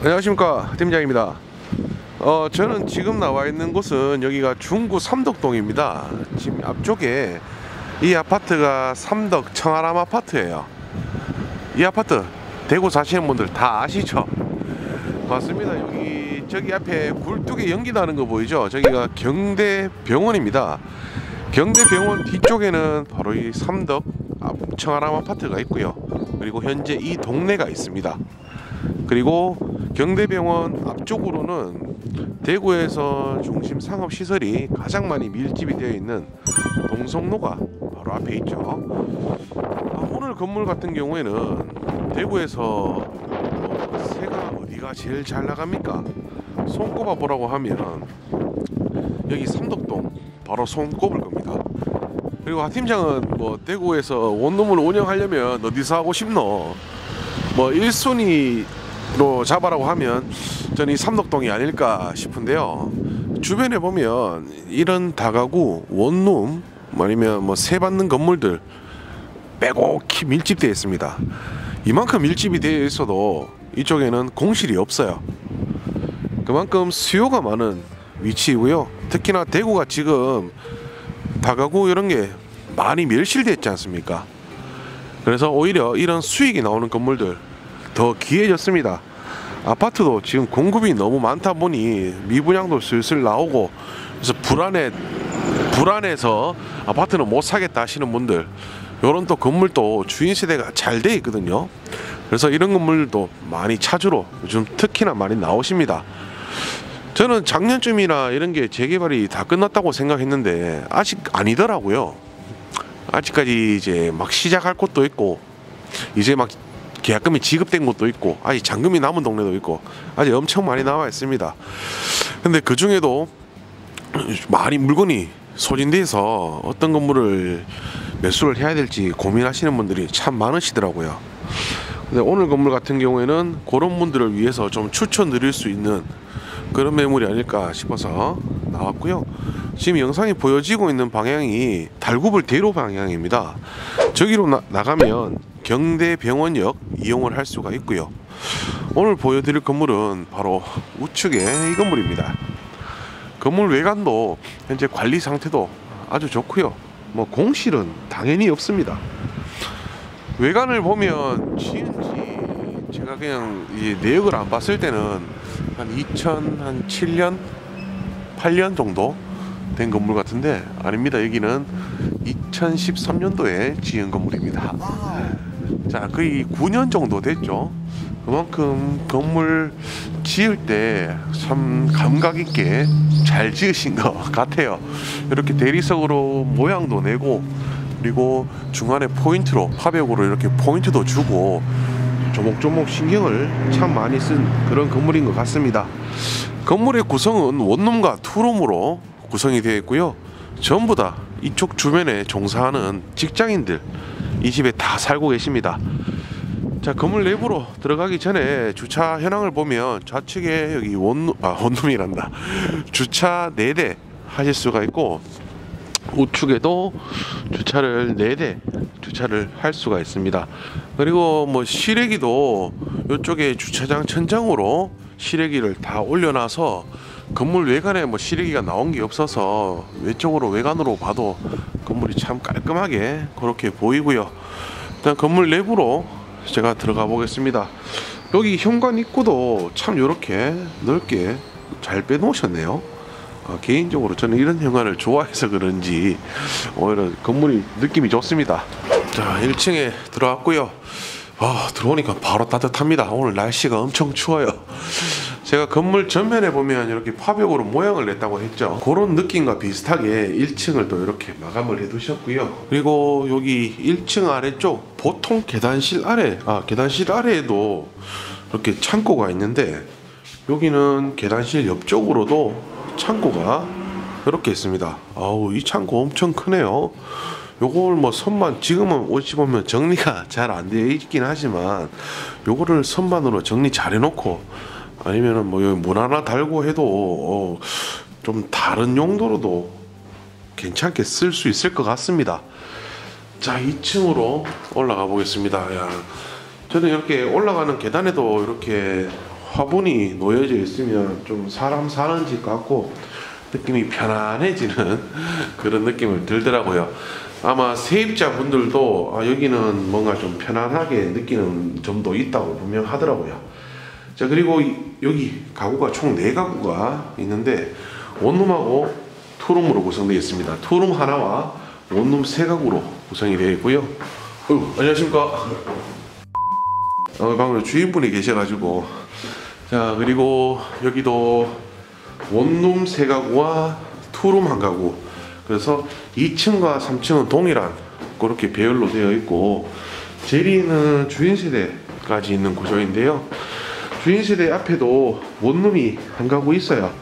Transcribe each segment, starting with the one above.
안녕하십니까 팀장입니다. 어 저는 지금 나와 있는 곳은 여기가 중구 삼덕동입니다. 지금 앞쪽에 이 아파트가 삼덕 청아람 아파트예요. 이 아파트 대구 사시는 분들 다 아시죠? 맞습니다. 여기 저기 앞에 굴뚝에 연기 나는 거 보이죠? 저기가 경대병원입니다. 경대병원 뒤쪽에는 바로 이 삼덕 앞- 청아람 아파트가 있고요. 그리고 현재 이 동네가 있습니다. 그리고 경대병원 앞쪽으로는 대구에서 중심 상업 시설이 가장 많이 밀집이 되어 있는 동성로가 바로 앞에 있죠. 아, 오늘 건물 같은 경우에는 대구에서 어, 새가 어디가 제일 잘 나갑니까? 손꼽아 보라고 하면 여기 삼덕동 바로 손꼽을 겁니다. 그리고 하 팀장은 뭐 대구에서 원룸을 운영하려면 어디서 하고 싶노? 뭐 1순위 로 잡아라고 하면 저는 이 삼덕동이 아닐까 싶은데요. 주변에 보면 이런 다가구 원룸 뭐 아니면 뭐 세 받는 건물들 빼곡히 밀집되어 있습니다. 이만큼 밀집이 되어 있어도 이쪽에는 공실이 없어요. 그만큼 수요가 많은 위치이고요. 특히나 대구가 지금 다가구 이런 게 많이 멸실됐지 않습니까? 그래서 오히려 이런 수익이 나오는 건물들 더 귀해졌습니다. 아파트도 지금 공급이 너무 많다 보니 미분양도 슬슬 나오고 그래서 불안해 불안해서 아파트는 못 사겠다 하시는 분들 요런 또 건물도 주인 세대가 잘 돼 있거든요. 그래서 이런 건물도 많이 찾으러 요즘 특히나 많이 나오십니다. 저는 작년쯤이나 이런 게 재개발이 다 끝났다고 생각했는데 아직 아니더라고요. 아직까지 이제 막 시작할 곳도 있고 이제 막 계약금이 지급된 곳도 있고 아직 잔금이 남은 동네도 있고 아직 엄청 많이 나와 있습니다. 근데 그 중에도 많이 물건이 소진돼서 어떤 건물을 매수를 해야 될지 고민하시는 분들이 참 많으시더라고요. 근데 오늘 건물 같은 경우에는 그런 분들을 위해서 좀 추천드릴 수 있는 그런 매물이 아닐까 싶어서 나왔고요. 지금 영상이 보여지고 있는 방향이 달구불 대로 방향입니다. 저기로 나, 나가면 경대병원역 이용을 할 수가 있고요. 오늘 보여드릴 건물은 바로 우측에 이 건물입니다. 건물 외관도 현재 관리 상태도 아주 좋고요. 뭐 공실은 당연히 없습니다. 외관을 보면 지은지 제가 그냥 이 내역을 안 봤을 때는 한 2007년 8년 정도 된 건물 같은데 아닙니다. 여기는 2013년도에 지은 건물입니다. 자, 거의 9년 정도 됐죠. 그만큼 건물 지을 때 참 감각 있게 잘 지으신 것 같아요. 이렇게 대리석으로 모양도 내고 그리고 중간에 포인트로 화벽으로 이렇게 포인트도 주고 조목조목 신경을 참 많이 쓴 그런 건물인 것 같습니다. 건물의 구성은 원룸과 투룸으로 구성이 되어 있고요. 전부 다 이쪽 주변에 종사하는 직장인들 이 집에 다 살고 계십니다. 자 건물 내부로 들어가기 전에 주차 현황을 보면 좌측에 여기 원룸 아 원룸이란다 주차 4대 하실 수가 있고 우측에도 주차를 4대 주차를 할 수가 있습니다. 그리고 뭐 시래기도 이쪽에 주차장 천장으로 시래기를 다 올려놔서 건물 외관에 뭐 시래기가 나온 게 없어서 외쪽으로 외관으로 봐도 건물이 참 깔끔하게 그렇게 보이고요. 일단 건물 내부로 제가 들어가 보겠습니다. 여기 현관 입구도 참 이렇게 넓게 잘 빼놓으셨네요. 아, 개인적으로 저는 이런 현관을 좋아해서 그런지 오히려 건물이 느낌이 좋습니다. 자, 1층에 들어왔고요. 아, 들어오니까 바로 따뜻합니다. 오늘 날씨가 엄청 추워요. 제가 건물 전면에 보면 이렇게 파벽으로 모양을 냈다고 했죠. 그런 느낌과 비슷하게 1층을 또 이렇게 마감을 해 두셨고요. 그리고 여기 1층 아래쪽 보통 계단실 아래, 아, 계단실 아래에도 이렇게 창고가 있는데 여기는 계단실 옆쪽으로도 창고가 이렇게 있습니다. 아우, 이 창고 엄청 크네요. 요걸 뭐 선반 지금은 어찌 보면 정리가 잘 안 되어 있긴 하지만 요거를 선반으로 정리 잘 해놓고 아니면은 뭐 여기 문 하나 달고 해도 어, 좀 다른 용도로도 괜찮게 쓸 수 있을 것 같습니다. 자, 2층으로 올라가 보겠습니다. 야, 저는 이렇게 올라가는 계단에도 이렇게 화분이 놓여져 있으면 좀 사람 사는 집 같고 느낌이 편안해지는 그런 느낌을 들더라고요. 아마 세입자분들도 아, 여기는 뭔가 좀 편안하게 느끼는 점도 있다고 분명 하더라고요. 자 그리고 이- 여기 가구가 총네 가구가 있는데 원룸하고 투룸으로 구성되어 있습니다. 투룸 하나와 원룸 세 가구로 구성이 되어 있고요. 어휴, 안녕하십니까? 어, 방금 주인분이 계셔가지고 자 그리고 여기도 원룸 세 가구와 투룸 한 가구 그래서 2층과 3층은 동일한 그렇게 배열로 되어 있고 제리는 주인 세대까지 있는 구조인데요 주인 세대 앞에도 원룸이 한 가구 있어요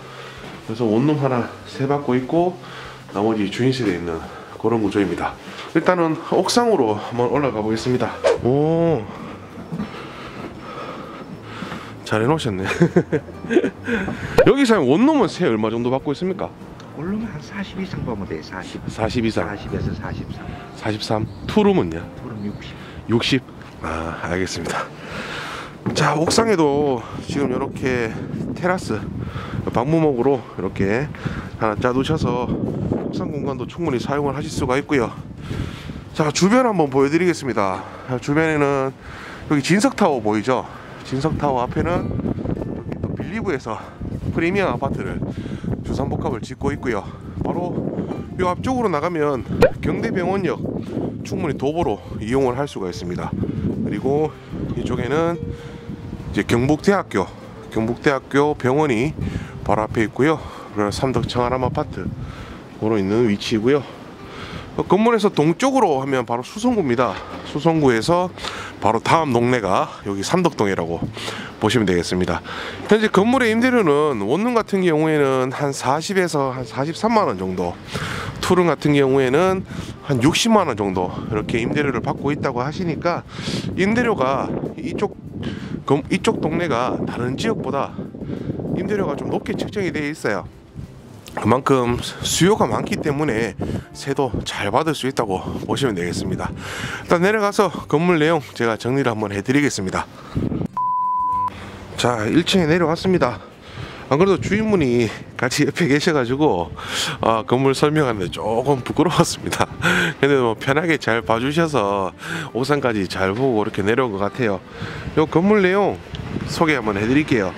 그래서 원룸 하나 세 받고 있고 나머지 주인 세대 있는 그런 구조입니다 일단은 옥상으로 한번 올라가 보겠습니다 오 잘 해놓으셨네. 여기서 원룸은 세 얼마 정도 받고 있습니까? 원룸은 한 40 이상 보면 돼. 40. 40 이상, 40에서 43. 43. 투룸은요? 그럼 60. 60. 아, 알겠습니다. 자, 옥상에도 지금 이렇게 테라스 방무목으로 이렇게 하나 짜두셔서 옥상 공간도 충분히 사용을 하실 수가 있고요. 자, 주변 한번 보여드리겠습니다. 자, 주변에는 여기 진석타워 보이죠? 진석타워 앞에는 여기 또 빌리브에서 프리미엄 아파트를 주상복합을 짓고 있고요. 바로 이 앞쪽으로 나가면 경대병원역 충분히 도보로 이용을 할 수가 있습니다. 그리고 이쪽에는 이제 경북대학교, 경북대학교 병원이 바로 앞에 있고요. 그리고 삼덕 청아람 아파트로 있는 위치이고요. 어, 건물에서 동쪽으로 하면 바로 수성구입니다. 수성구에서 바로 다음 동네가 여기 삼덕동이라고 보시면 되겠습니다. 현재 건물의 임대료는 원룸 같은 경우에는 한 40에서 한 43만 원 정도, 투룸 같은 경우에는 한 60만 원 정도 이렇게 임대료를 받고 있다고 하시니까 임대료가 이쪽 건- 이쪽 동네가 다른 지역보다 임대료가 좀 높게 책정이 되어 있어요. 그만큼 수요가 많기 때문에 세도 잘 받을 수 있다고 보시면 되겠습니다. 일단 내려가서 건물 내용 제가 정리를 한번 해드리겠습니다. 자, 1층에 내려왔습니다. 안 그래도 주인분이 같이 옆에 계셔가지고 아, 건물 설명하는데 조금 부끄러웠습니다. 근데 뭐 편하게 잘 봐주셔서 옥상까지 잘 보고 이렇게 내려온 것 같아요. 요 건물 내용 소개 한번 해드릴게요.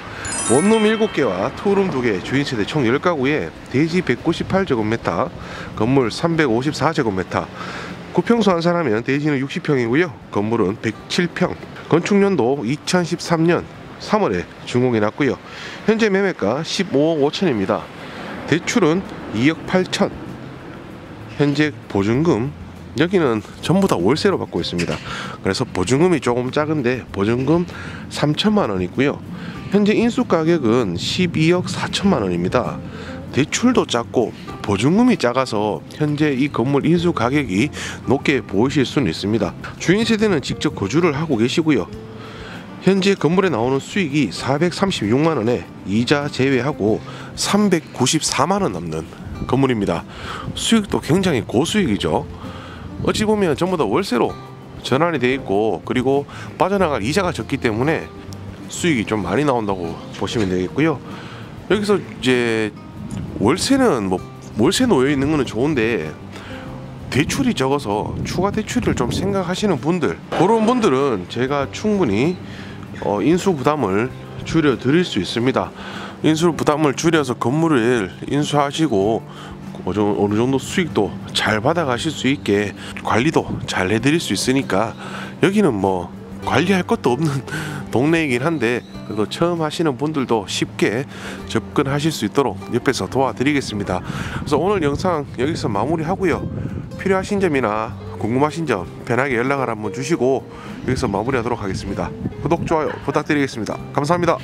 원룸 7개와 투룸 2개, 주인 세대 총 10가구에 대지 198제곱미터, 건물 354제곱미터, 구평수 한 사람이면 대지는 60평이고요. 건물은 107평. 건축년도 2013년 3월에 준공이 났고요. 현재 매매가 15억 5천입니다. 대출은 2억 8천. 현재 보증금 여기는 전부 다 월세로 받고 있습니다. 그래서 보증금이 조금 작은데 보증금 3천만 원 있고요. 현재 인수 가격은 12억 4천만 원입니다. 대출도 작고 보증금이 작아서 현재 이 건물 인수 가격이 높게 보이실 수는 있습니다. 주인 세대는 직접 거주를 하고 계시고요. 현재 건물에 나오는 수익이 436만 원에 이자 제외하고 394만 원 남는 건물입니다. 수익도 굉장히 고수익이죠. 어찌 보면 전부 다 월세로 전환이 돼 있고 그리고 빠져나갈 이자가 적기 때문에 수익이 좀 많이 나온다고 보시면 되겠고요. 여기서 이제 월세는 뭐 월세 놓여 있는 거는 좋은데 대출이 적어서 추가 대출을 좀 생각하시는 분들 그런 분들은 제가 충분히 어, 인수 부담을 줄여 드릴 수 있습니다. 인수 부담을 줄여서 건물을 인수하시고 어느 정도- 수익도 잘 받아가실 수 있게 관리도 잘 해드릴 수 있으니까 여기는 뭐 관리할 것도 없는 동네이긴 한데 그래도 처음 하시는 분들도 쉽게 접근하실 수 있도록 옆에서 도와드리겠습니다. 그래서 오늘 영상 여기서 마무리하고요. 필요하신 점이나 궁금하신 점 편하게 연락을 한번 주시고 여기서 마무리하도록 하겠습니다. 구독 좋아요 부탁드리겠습니다. 감사합니다.